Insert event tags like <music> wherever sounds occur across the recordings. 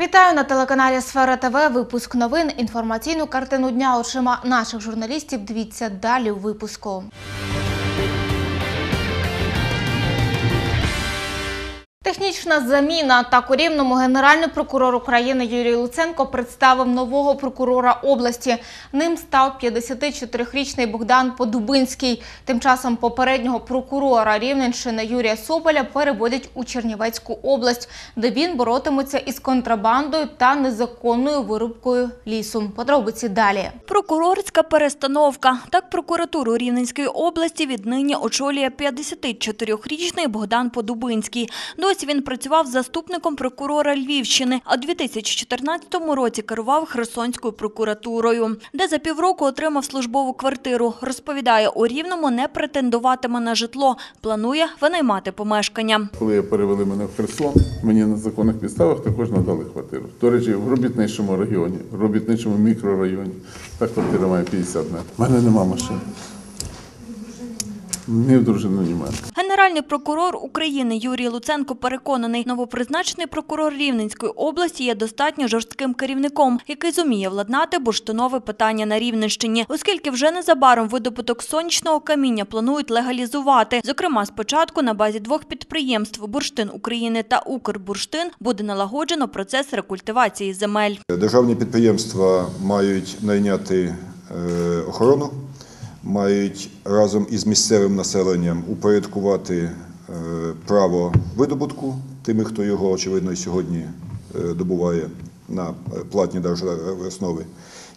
Вітаю на телеканалі Сфера ТВ. Випуск новин. Інформаційну картину дня очима наших журналістів. Дивіться далі у випуску. Технічна заміна так у Рівному генеральний прокурор України Юрій Луценко представив нового прокурора області. Ним став 54-річний Богдан Подубинський. Тим часом попереднього прокурора Рівненщини Юрія Соболя переводять у Чернівецьку область, де він боротиметься із контрабандою та незаконною вирубкою лісу. Подробиці далі. Прокурорська перестановка. Так прокуратуру Рівненської області віднині очолює 54-річний Богдан Подубинський. Досі він працював заступником прокурора Львівщини, а у 2014 році керував Херсонською прокуратурою, де за півроку отримав службову квартиру. Розповідає, у Рівному не претендуватиме на житло, планує винаймати помешкання. Коли перевели мене в Херсон, мені на законних підставах також надали квартиру. До речі, в робітничому районі, в робітничому мікрорайоні. Та квартира має 50 метрів. У мене нема машини. Ні в дружину, мене. Генеральний прокурор України Юрій Луценко переконаний, новопризначений прокурор Рівненської області є достатньо жорстким керівником, який зуміє владнати бурштинове питання на Рівненщині, оскільки вже незабаром видобуток сонячного каміння планують легалізувати. Зокрема, спочатку на базі двох підприємств Бурштин України та Укрбурштин буде налагоджено процес рекультивації земель. Державні підприємства мають найняти е, охорону, мають разом із місцевим населенням упорядкувати е, право видобутку тими, хто його, очевидно, і сьогодні е, добуває на е, платній державній основі.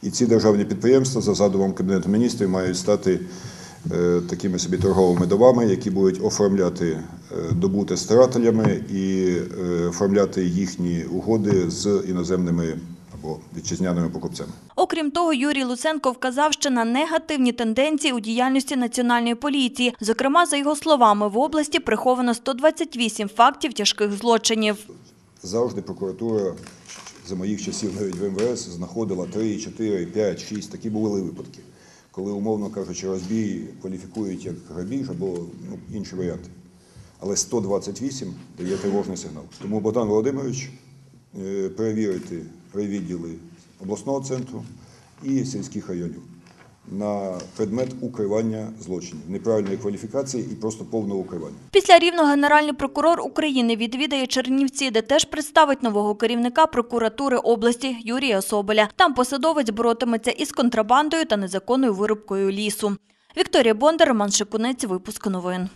І ці державні підприємства за задумом Кабінету міністрів мають стати такими собі торговими домами, які будуть оформляти добуте старателями і оформляти їхні угоди з іноземними або вітчизняними покупцями. Окрім того, Юрій Луценко вказав ще на негативні тенденції у діяльності національної поліції. Зокрема, за його словами, в області приховано 128 фактів тяжких злочинів. Завжди прокуратура за моїх часів навіть в МВС знаходила 3, 4, 5, 6. Такі були випадки, коли, умовно кажучи, розбій кваліфікують як грабіж або ну, інші варіанти. Але 128 дає тривожний сигнал. Тому Богдан Володимирович е, перевірити райвідділи обласного центру і сільських районів на предмет укривання злочинів, неправильної кваліфікації і просто повного укривання. Після рівного генеральний прокурор України відвідає Чернівці, де теж представить нового керівника прокуратури області Юрія Соболя. Там посадовець боротиметься із контрабандою та незаконною вирубкою лісу. Вікторія Бондар, Роман Шикунець, випуск новин.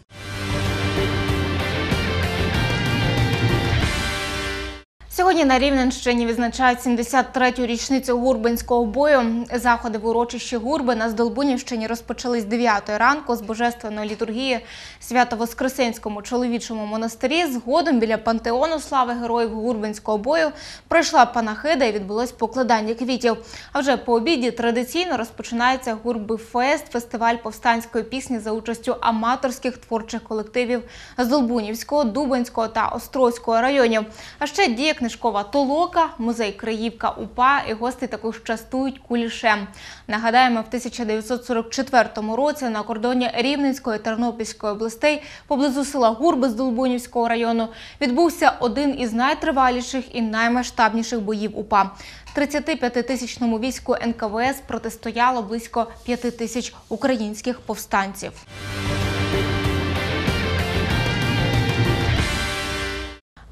Сьогодні на Рівненщині відзначають 73-ю річницю Гурбинського бою. Заходи в урочищі Гурби на Здолбунівщині розпочались з 9 ранку з божественної літургії Свято-Воскресенському чоловічому монастирі. Згодом біля пантеону слави героїв Гурбинського бою пройшла панахида і відбулось покладання квітів. А вже по обіді традиційно розпочинається Гурби Фест, фестиваль повстанської пісні за участю аматорських творчих колективів з Долбунівського, Дубинського та Острозького районів. А ще діє книжкова толока, музей Криївка УПА і гості також частують кулішем. Нагадаємо, в 1944 році на кордоні Рівненської Тернопільської областей поблизу села Гурби з Долбунівського району відбувся один із найтриваліших і наймасштабніших боїв УПА. 35-тисячному війську НКВС протистояло близько 5 тисяч українських повстанців.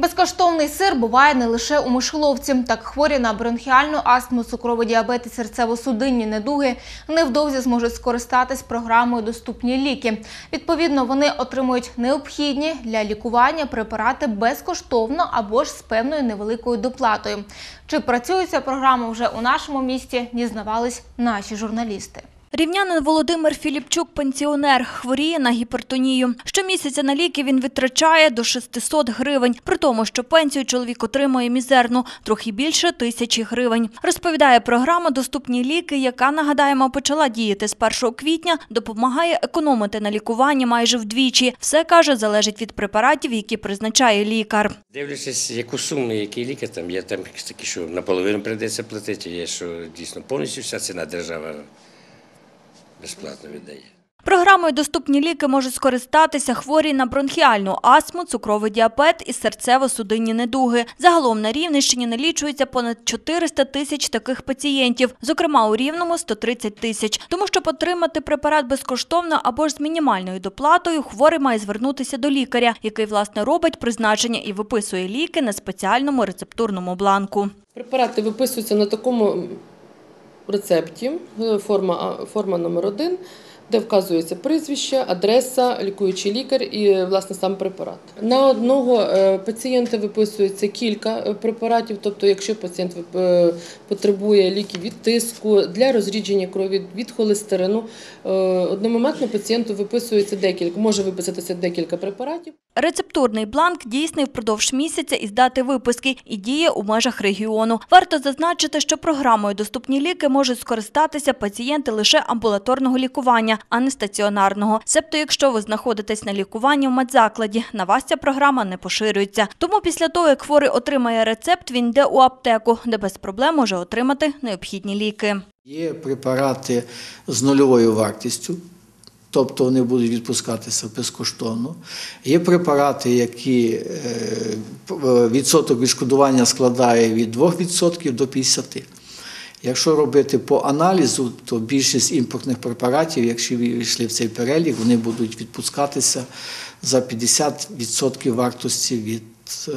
Безкоштовний сир буває не лише у мишоловці. Так хворі на бронхіальну астму, цукровий діабет і серцево-судинні недуги невдовзі зможуть скористатись програмою Доступні ліки. Відповідно, вони отримують необхідні для лікування препарати безкоштовно або ж з певною невеликою доплатою. Чи працює ця програма вже у нашому місті? Дізнавались наші журналісти. Рівнянин Володимир Філіпчук – пенсіонер, хворіє на гіпертонію. Щомісяця на ліки він витрачає до 600 гривень, при тому, що пенсію чоловік отримує мізерну, трохи більше тисячі гривень. Розповідає програма «Доступні ліки», яка, нагадаємо, почала діяти з 1 квітня, допомагає економити на лікуванні майже вдвічі. Все, каже, залежить від препаратів, які призначає лікар. Дивлячись, яку суму, який лікар там, є там такі, що наполовину прийдеться платити, є, що дійсно повністю вся ціна держава безплатно віддає. Програмою «Доступні ліки» можуть скористатися хворі на бронхіальну астму, цукровий діабет і серцево-судинні недуги. Загалом на Рівненщині налічується понад 400 тисяч таких пацієнтів, зокрема у Рівному – 130 тисяч. Тому, щоб отримати препарат безкоштовно або ж з мінімальною доплатою, хворий має звернутися до лікаря, який, власне, робить призначення і виписує ліки на спеціальному рецептурному бланку. Препарати виписуються на такому рецепті, форма, форма номер один, де вказується прізвище, адреса, лікуючий лікар і власне сам препарат. На одного е, пацієнта виписується кілька е, препаратів, тобто, якщо пацієнт е, потребує ліків від тиску для розрідження крові, від холестерину, одномоментно пацієнту виписується декілька, може виписатися декілька препаратів. Рецептурний бланк дійсний впродовж місяця із дати виписки і діє у межах регіону. Варто зазначити, що програмою «Доступні ліки» можуть скористатися пацієнти лише амбулаторного лікування, а не стаціонарного. Себто, якщо ви знаходитесь на лікуванні в медзакладі, на вас ця програма не поширюється. Тому після того, як хворий отримає рецепт, він йде у аптеку, де без проблем може отримати необхідні ліки. Є препарати з нульовою вартістю, тобто вони будуть відпускатися безкоштовно. Є препарати, які е, відсоток відшкодування складає від 2% до 50%. Якщо робити по аналізу, то більшість імпортних препаратів, якщо війшли в цей перелік, вони будуть відпускатися за 50% вартості від е,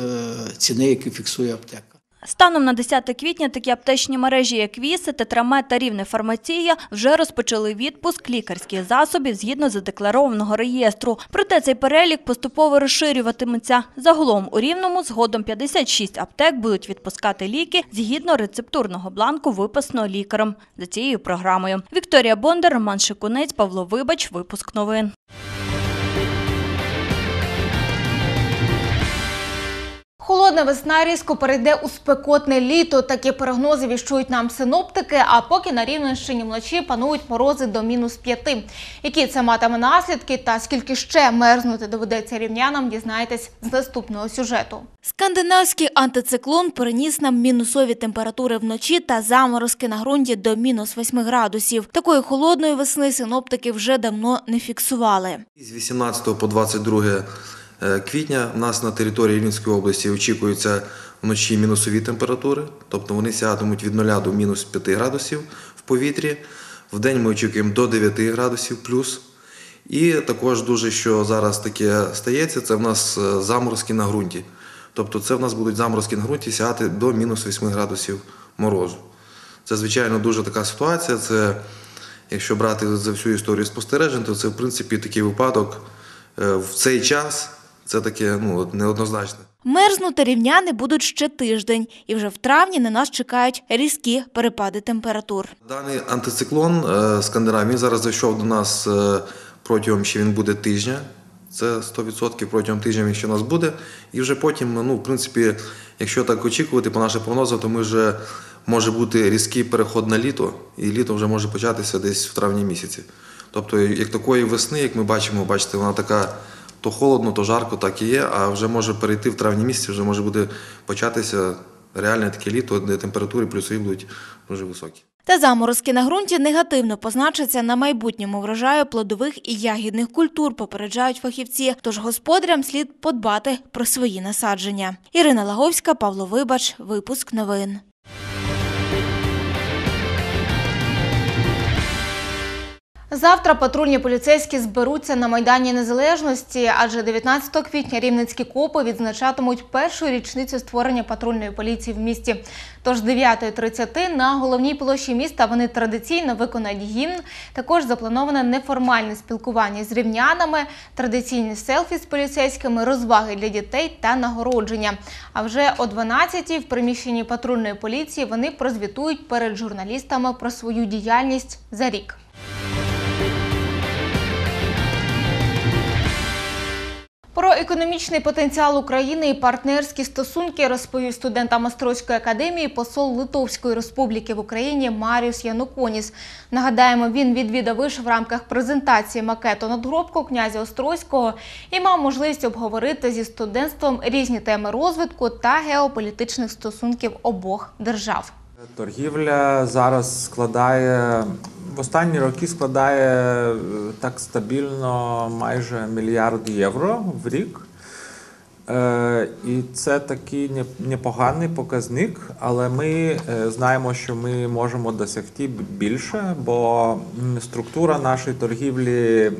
ціни, яку фіксує аптека. Станом на 10 квітня такі аптечні мережі, як Віси, Тетрамет та Рівне Фармація, вже розпочали відпуск лікарських засобів згідно задекларованого реєстру. Проте цей перелік поступово розширюватиметься. Загалом у Рівному згодом 56 аптек будуть відпускати ліки згідно рецептурного бланку, виписаного лікарем за цією програмою. Вікторія Бондар, Роман Шикунець, Павло Вибач. Випуск новин. Холодна весна різко перейде у спекотне літо. Такі прогнози віщують нам синоптики. А поки на Рівненщині вночі панують морози до мінус п'яти. Які це матиме наслідки та скільки ще мерзнути доведеться рівнянам, дізнаєтесь з наступного сюжету. Скандинавський антициклон переніс нам мінусові температури вночі та заморозки на ґрунті до мінус 8 градусів. Такої холодної весни синоптики вже давно не фіксували. З 18 по 22 е, квітня в нас на території Рівненської області очікуються вночі мінусові температури, тобто вони сядуть від 0 до мінус 5 градусів в повітрі. В день ми очікуємо до 9 градусів плюс. І також дуже, що зараз таке стається, це в нас е, заморозки на ґрунті. Тобто це в нас будуть заморозки на ґрунті сягати до мінус 8 градусів морозу. Це, звичайно, дуже така ситуація. Це, якщо брати за всю історію спостережень, то це, в принципі, такий випадок е, в цей час. Це таке ну, неоднозначне. Мерзнути рівняни будуть ще тиждень, і вже в травні на нас чекають різкі перепади температур. Даний антициклон е, Скандинавії він зараз зайшов до нас е, протягом ще він буде тижня. Це 100% протягом тижня він ще у нас буде. І вже потім, ну, в принципі, якщо так очікувати по нашим прогнозам, то ми вже може бути різкий переход на літо, і літо вже може початися десь в травні місяці. Тобто, як такої весни, як ми бачимо, бачите, вона така то холодно, то жарко, так і є, а вже може перейти в травні місяці, вже може буде початися реальне таке літо, де температури плюсові будуть дуже високі. Та заморозки на ґрунті негативно позначаться на майбутньому врожаю плодових і ягідних культур, попереджають фахівці. Тож господарям слід подбати про свої насадження. Ірина Лаговська, Павло Вибач, випуск новин. Завтра патрульні поліцейські зберуться на Майдані Незалежності, адже 19 квітня рівненські копи відзначатимуть першу річницю створення патрульної поліції в місті. Тож з 9.30 на головній площі міста вони традиційно виконають гімн. Також заплановане неформальне спілкування з рівнянами, традиційні селфі з поліцейськими, розваги для дітей та нагородження. А вже о 12.00 в приміщенні патрульної поліції вони прозвітують перед журналістами про свою діяльність за рік. Про економічний потенціал України і партнерські стосунки розповів студентам Острозької академії посол Литовської Республіки в Україні Маріус Януконіс. Нагадаємо, він відвідав виш в рамках презентації макету надгробку князя Острозького і мав можливість обговорити зі студентством різні теми розвитку та геополітичних стосунків обох держав. Торгівля зараз складає в останні роки складає е, так стабільно майже мільярд євро в рік. Е, І це такий непоганий показник, але ми е, знаємо, що ми можемо досягти більше, бо структура нашої торгівлі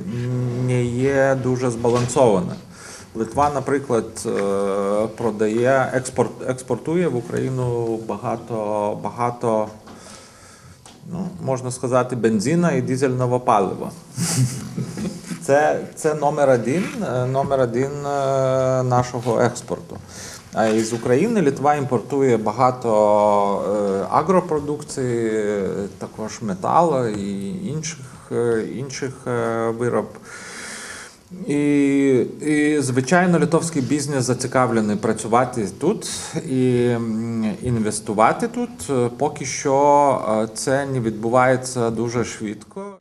не є дуже збалансована. Литва, наприклад, продає, експорт, експортує в Україну багато, багато ну, можна сказати, бензина і дизельного палива. <laughs> Це, це номер один, е, номер один е, нашого експорту. А із України Літва імпортує багато е, агропродукції, також металу і інших, інших вироб. І, і звичайно, литовський бізнес зацікавлений працювати тут і інвестувати тут. Е, Поки що е, це не відбувається дуже швидко.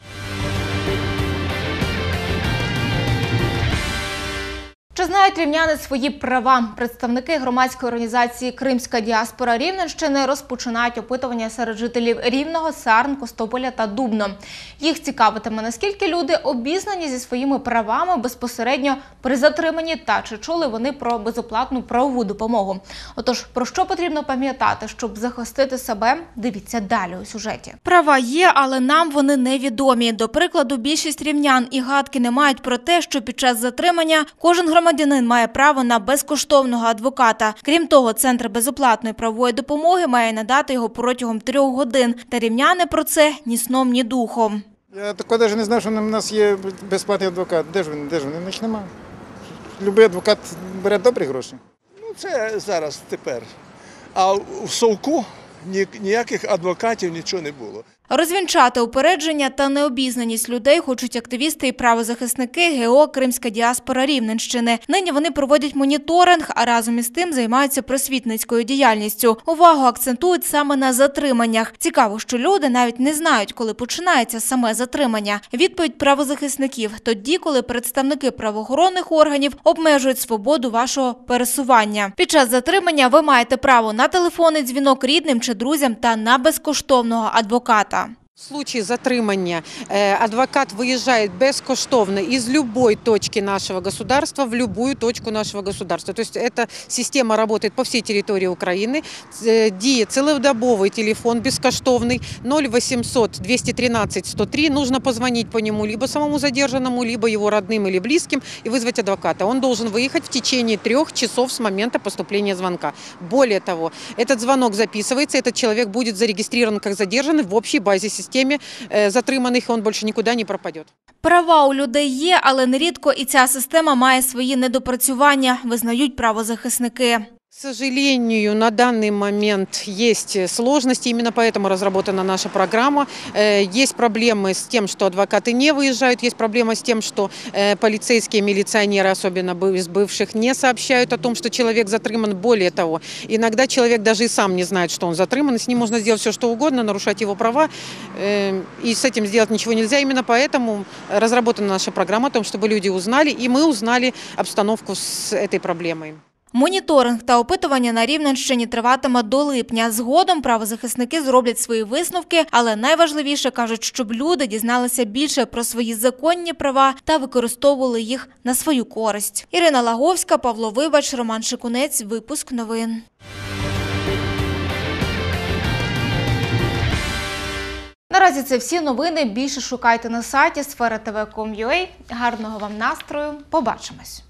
Знають рівняни свої права? Представники громадської організації Кримська діаспора Рівненщини розпочинають опитування серед жителів Рівного, Сарн, Костополя та Дубно. Їх цікавитиме, наскільки люди обізнані зі своїми правами безпосередньо при затриманні та чи чули вони про безоплатну правову допомогу. Отож, про що потрібно пам'ятати, щоб захистити себе? Дивіться далі у сюжеті. Права є, але нам вони невідомі. До прикладу, більшість рівнян і гадки не мають про те, що під час затримання кожен громадянин має право на безкоштовного адвоката. Крім того, центр безоплатної правової допомоги має надати його протягом трьох годин. Та рівняни про це ні сном, ні духом. Я такого навіть не знав, що в нас є безплатний адвокат. Де ж він? Де ж він? Їх нема. Любий адвокат бере добрі гроші. Ну, це зараз тепер. А в Совку ніяких адвокатів нічого не було. Розвінчати упередження та необізнаність людей хочуть активісти і правозахисники ГО Кримська діаспора Рівненщини. Нині вони проводять моніторинг, а разом із тим займаються просвітницькою діяльністю. Увагу акцентують саме на затриманнях. Цікаво, що люди навіть не знають, коли починається саме затримання. Відповідь правозахисників тоді, коли представники правоохоронних органів обмежують свободу вашого пересування. Під час затримання ви маєте право на телефонний дзвінок рідним чи друзям та на безкоштовного адвоката. В случае затримання э, адвокат выезжает бескоштовно из любой точки нашего государства в любую точку нашего государства. То есть эта система работает по всей территории Украины. Э, Діє цілодобовий телефон безкоштовный 0800 213 103. Нужно позвонить по нему либо самому задержанному, либо его родным или близким и вызвать адвоката. Он должен выехать в течение трех часов с момента поступления звонка. Более того, этот звонок записывается, этот человек будет зарегистрирован как задержанный в общей базе системе Э, затриманих, и он больше никуда не пропадет. Права у людей є, але нерідко і ця система має свої недопрацювання, визнають правозахисники. К сожалению, на данный момент есть сложности, именно поэтому разработана наша программа. Э, Есть проблемы с тем, что адвокаты не выезжают, есть проблема с тем, что э, полицейские милиционеры, особенно из бывших, не сообщают о том, что человек затрыман. Более того, иногда человек даже и сам не знает, что он затрыман, и с ним можно сделать все, что угодно, нарушать его права, э, и с этим сделать ничего нельзя. Именно поэтому разработана наша программа о том, чтобы люди узнали, и мы узнали обстановку с этой проблемой. Моніторинг та опитування на Рівненщині триватиме до липня. Згодом правозахисники зроблять свої висновки, але найважливіше кажуть, щоб люди дізналися більше про свої законні права та використовували їх на свою користь. Ірина Лаговська, Павло Вибач, Роман Шикунець. Випуск новин. Наразі це всі новини. Більше шукайте на сайті сфера Гарного вам настрою. Побачимось.